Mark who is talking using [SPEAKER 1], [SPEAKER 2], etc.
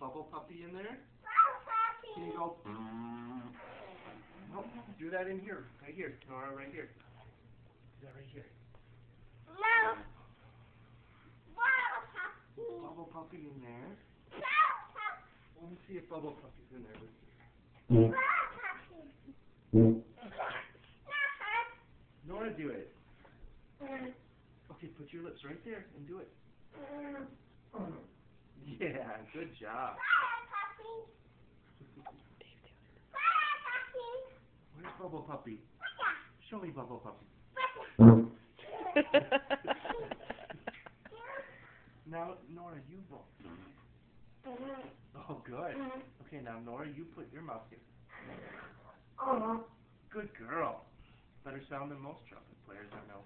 [SPEAKER 1] bubble puppy in there? Bubble Can you go? Nope. Oh, do that in here. Right here. Nora, right here. Do that right here. No. Bubble puppy in there. Let me see if bubble puppy's in there. with you. Nora, do it. Okay, put your lips right there and do it. Yeah, good job. Where's Bubble Puppy? Show me Bubble Puppy. Now, Nora, you vote. Oh, good. Okay, now, Nora, you put your mouth here. Good girl. Better sound than most trumpet players I know.